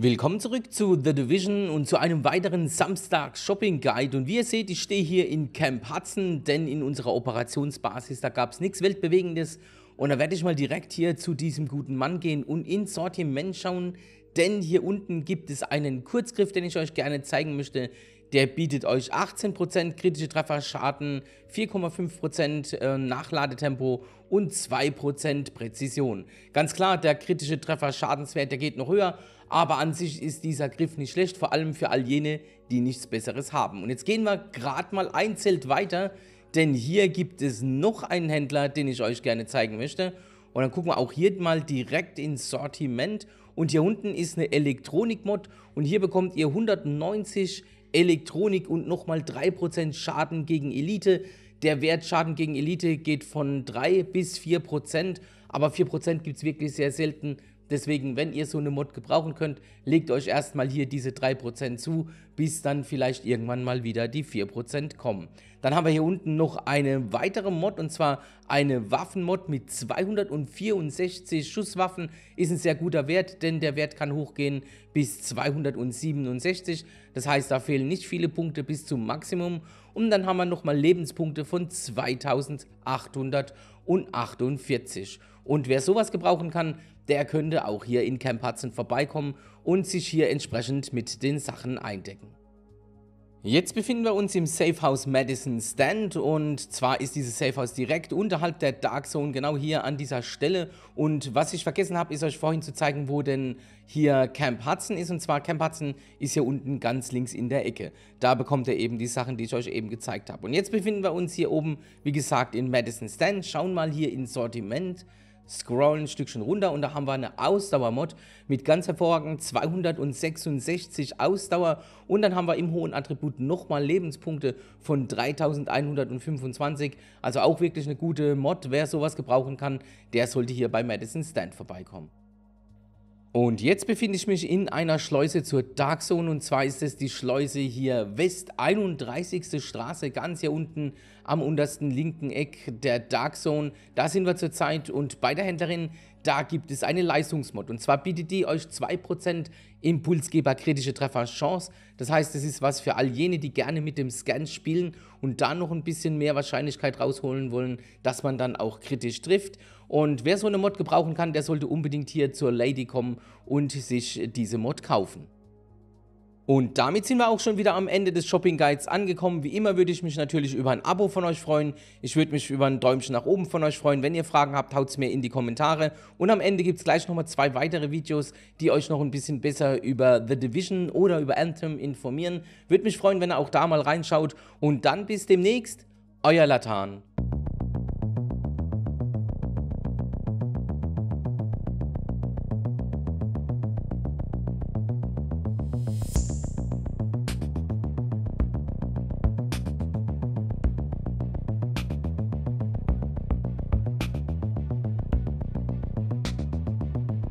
Willkommen zurück zu The Division und zu einem weiteren Samstags Shopping Guide. Und wie ihr seht, ich stehe hier in Camp Hudson, denn in unserer Operationsbasis, da gab es nichts Weltbewegendes. Und da werde ich mal direkt hier zu diesem guten Mann gehen und ins Sortiment schauen, denn hier unten gibt es einen Kurzgriff, den ich euch gerne zeigen möchte, der bietet euch 18% kritische Trefferschaden, 4,5% äh, Nachladetempo und 2% Präzision. Ganz klar, der kritische Trefferschadenswert, der geht noch höher, aber an sich ist dieser Griff nicht schlecht, vor allem für all jene, die nichts besseres haben. Und jetzt gehen wir gerade mal ein Zelt weiter, denn hier gibt es noch einen Händler, den ich euch gerne zeigen möchte. Und dann gucken wir auch hier mal direkt ins Sortiment. Und hier unten ist eine Elektronik-Mod und hier bekommt ihr 190 Elektronik und nochmal 3% Schaden gegen Elite. Der Wert Schaden gegen Elite geht von 3 bis 4%, aber 4% gibt es wirklich sehr selten. Deswegen, wenn ihr so eine Mod gebrauchen könnt, legt euch erstmal hier diese 3% zu, bis dann vielleicht irgendwann mal wieder die 4% kommen. Dann haben wir hier unten noch eine weitere Mod und zwar eine Waffenmod mit 264 Schusswaffen. Ist ein sehr guter Wert, denn der Wert kann hochgehen bis 267. Das heißt, da fehlen nicht viele Punkte bis zum Maximum. Und dann haben wir nochmal Lebenspunkte von 2848. Und wer sowas gebrauchen kann, der könnte auch hier in Camp Hudson vorbeikommen und sich hier entsprechend mit den Sachen eindecken. Jetzt befinden wir uns im Safehouse Madison Stand und zwar ist dieses Safehouse direkt unterhalb der Dark Zone, genau hier an dieser Stelle und was ich vergessen habe, ist euch vorhin zu zeigen, wo denn hier Camp Hudson ist und zwar Camp Hudson ist hier unten ganz links in der Ecke. Da bekommt ihr eben die Sachen, die ich euch eben gezeigt habe. Und jetzt befinden wir uns hier oben, wie gesagt, in Madison Stand, schauen mal hier ins Sortiment, scrollen ein Stückchen runter und da haben wir eine Ausdauer-Mod mit ganz hervorragend 266 Ausdauer und dann haben wir im hohen Attribut nochmal Lebenspunkte von 3125, also auch wirklich eine gute Mod, wer sowas gebrauchen kann, der sollte hier bei Madison Stand vorbeikommen. Und jetzt befinde ich mich in einer Schleuse zur Dark Zone und zwar ist es die Schleuse hier West 31. Straße, ganz hier unten am untersten linken Eck der Dark Zone. Da sind wir zurzeit und bei der Händlerin, da gibt es eine Leistungsmod und zwar bietet die euch 2% Impulsgeber kritische Trefferchance. Das heißt, es ist was für all jene, die gerne mit dem Scan spielen und da noch ein bisschen mehr Wahrscheinlichkeit rausholen wollen, dass man dann auch kritisch trifft. Und wer so eine Mod gebrauchen kann, der sollte unbedingt hier zur Lady kommen und sich diese Mod kaufen. Und damit sind wir auch schon wieder am Ende des Shopping Guides angekommen. Wie immer würde ich mich natürlich über ein Abo von euch freuen. Ich würde mich über ein Däumchen nach oben von euch freuen. Wenn ihr Fragen habt, haut es mir in die Kommentare. Und am Ende gibt es gleich nochmal zwei weitere Videos, die euch noch ein bisschen besser über The Division oder über Anthem informieren. Würde mich freuen, wenn ihr auch da mal reinschaut. Und dann bis demnächst, euer Latan.